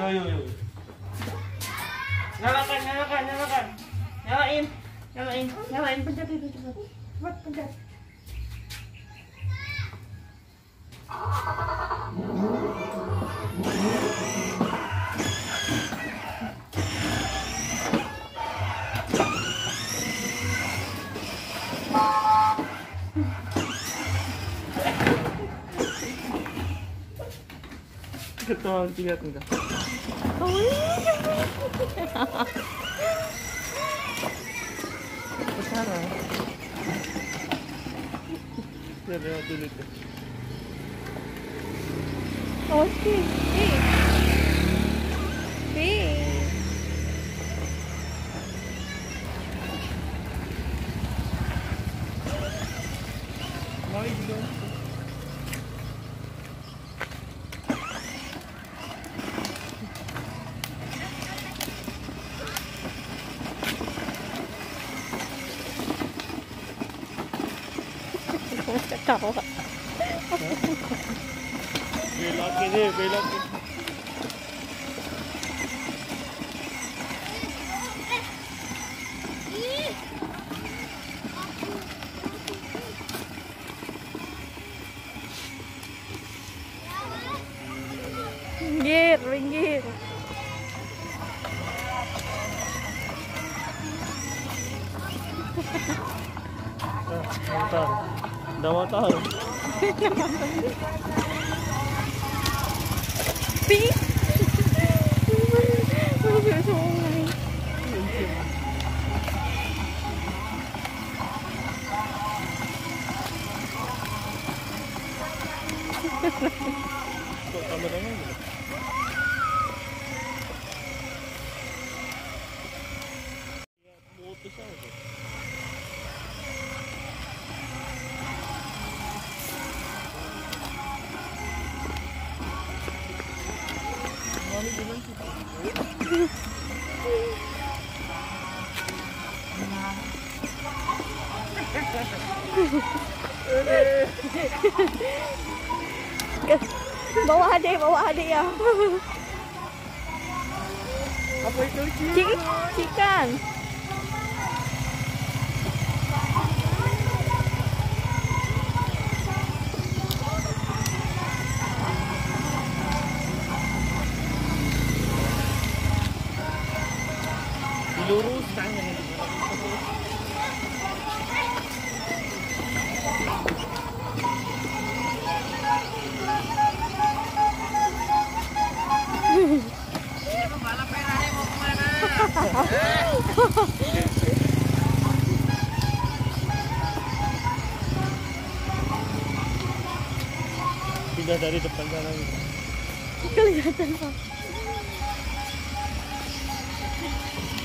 Yo yo yo. Nyalakan, nyalakan, nyalakan. Nyalain. Nyalain, nyalain pencet itu cepat. Cepat pencet. ちょっと待ってください。かわいい。おしゃれ。やべえ、出てきた。惜しい。Ketawa. Belok ini, belok ini. Minggir, minggir. Ah, motor. Ada motor. Pi. Dawa tayo. Pink! Bawa adik, bawa adik ya. Apa itu? Cik, cikan. Diluruskan yang. Pindah dari depan sana. Kelihatan Pak.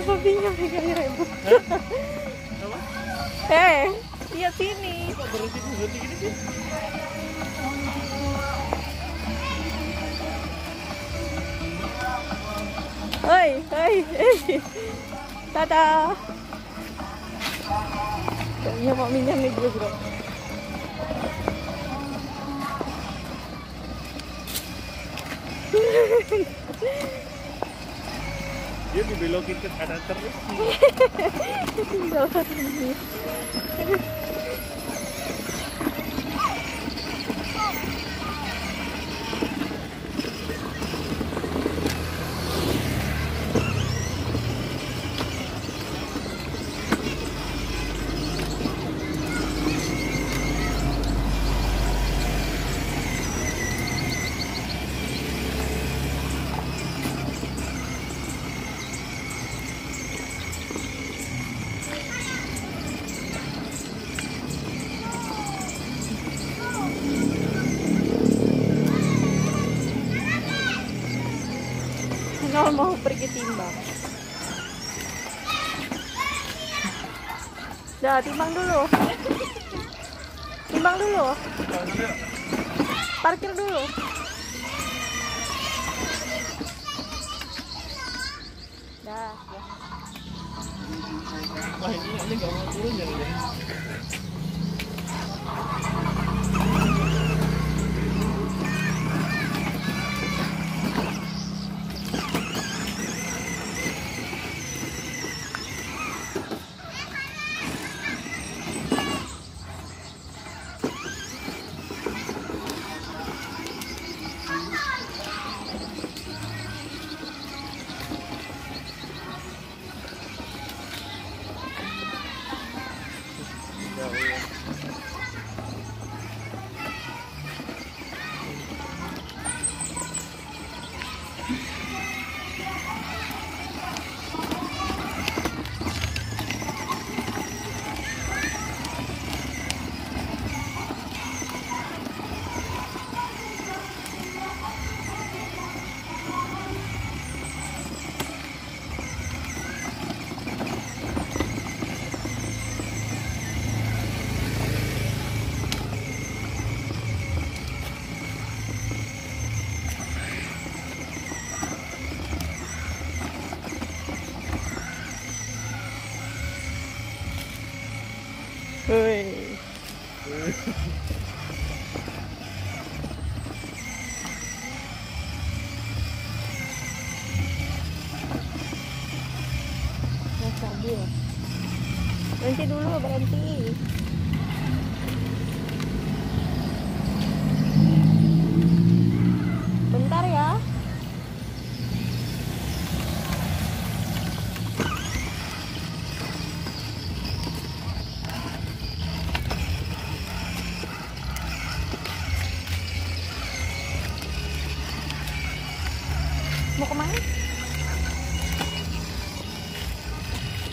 Ada babinya pegang ibu. Eh, lihat sini. Kok berhenti berhenti gini sih? Hei, hei, hei. Dadah. Kayaknya maminya nih bro bro. Dia dibelokin ke kanan terus. Dah, timbang dulu. Timbang dulu. Parkir dulu. Dah, ya. Wah ini ini nggak mau turun ya Berhenti dulu, berhenti. Bentar ya. Mau ke mana?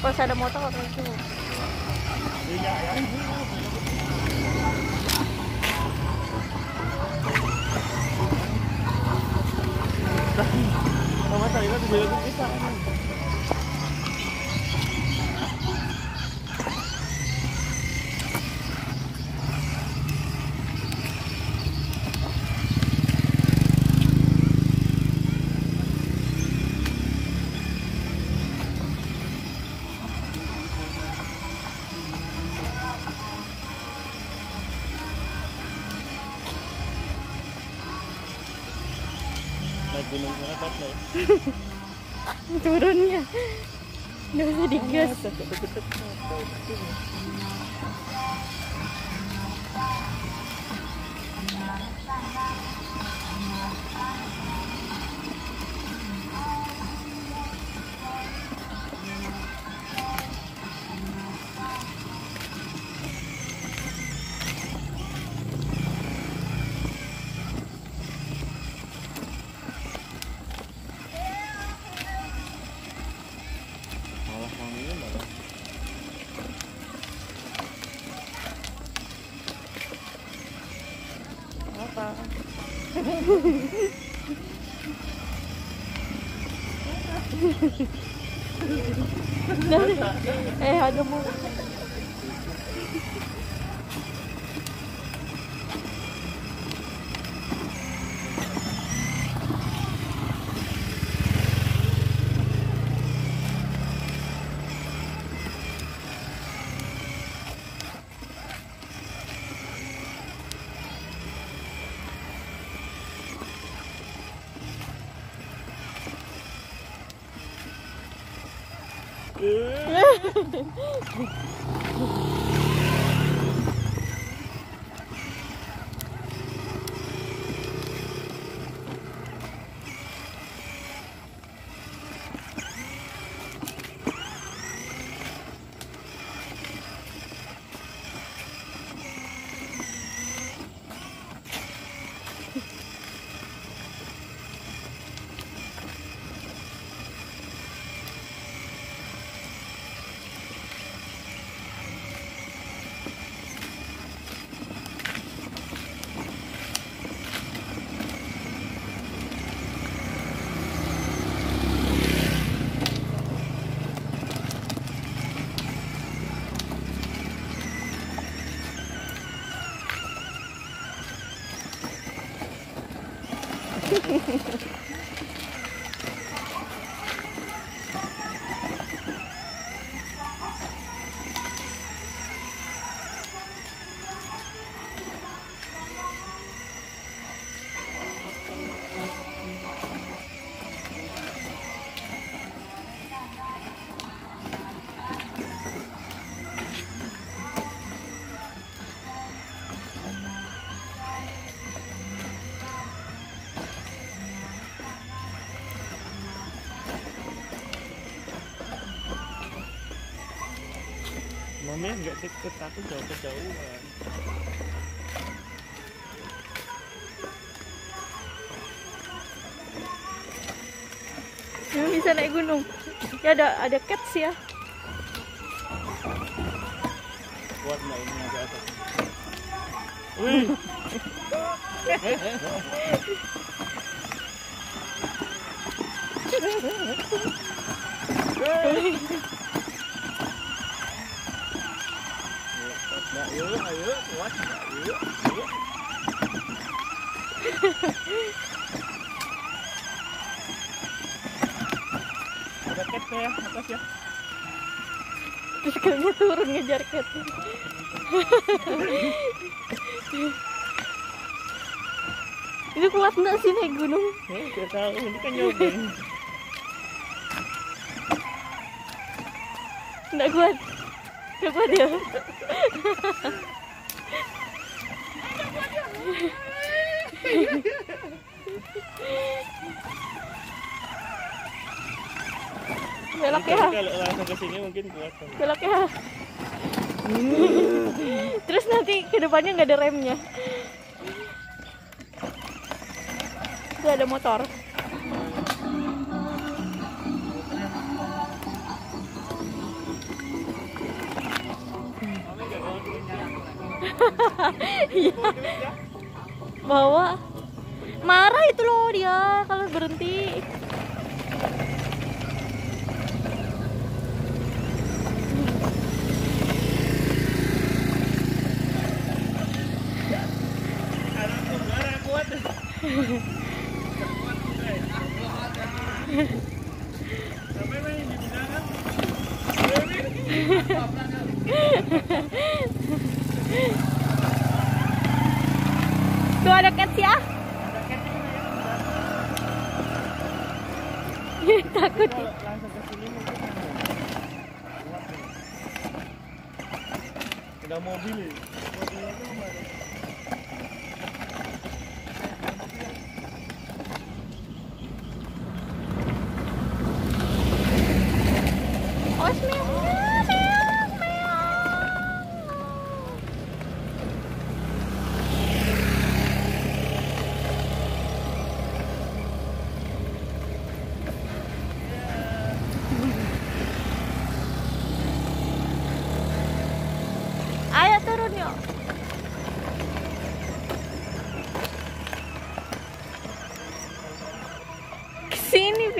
Kalau saya ada motor kalau Ikut kita. Gunung sana Tatlo. Turunnya. Nggak usah digas. Eh, ada mau. Yeah. ¡Gracias! Mami nggak deket, aku jauh kejauhan. Emang bisa naik gunung. Ya ada ada cats ya. Kuat nggak ini agak atas? Wih, Nah, ya, atas ya. Terus kayaknya turun ngejar cat. Ini kuat nggak sih naik gunung? Eh, nggak tahu, ini kan nyobeng. Nggak kuat. Nggak kuat ya. Belok ya, Kalau langsung ke sini mungkin kuat. belok ya. Terus nanti ke depannya nggak ada remnya. Itu ada motor. Iya. Bawa. Marah itu loh dia kalau berhenti. Tuh ada cats ya. Takut. Ada mobil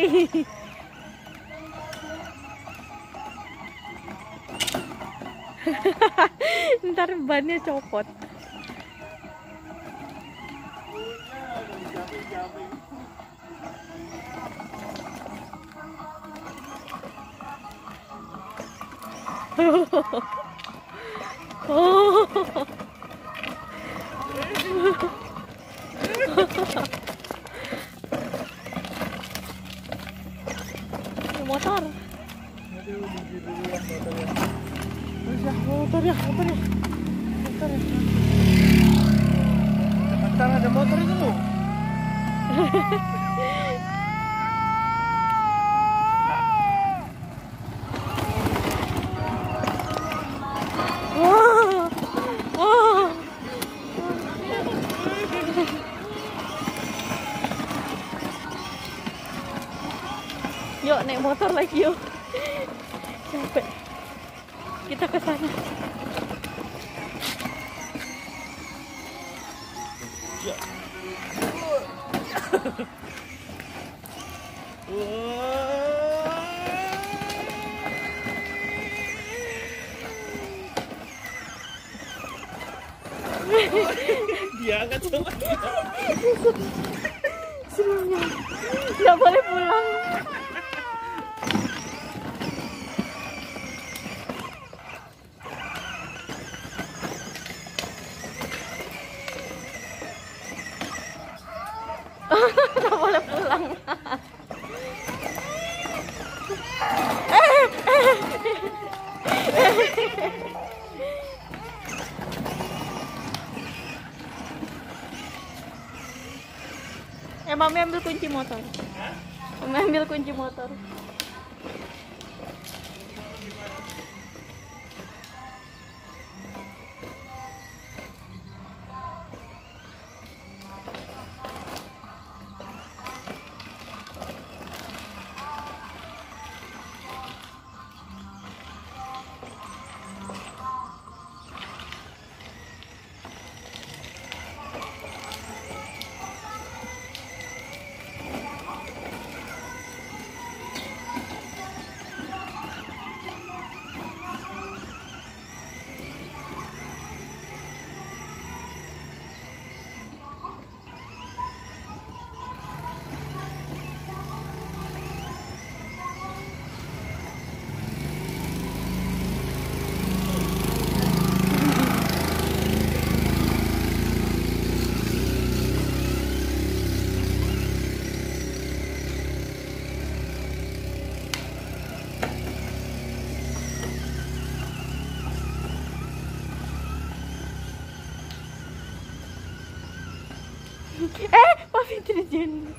Ntar bannya copot. Oh. Motor. Aduh, biji dulu lah motornya. Terus ya, motor ya, motor ya. Motor ya. Ntar ada motor itu loh. Wah. Wah. Yuk naik motor lagi yuk. Capek. Kita ke sana. diangkat sama dia. Serunya. Enggak boleh pulang. Eh, mami ambil kunci motor. Mami ambil kunci motor. Mami terjun.